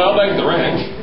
well, I like the ranch.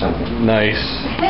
something. Nice.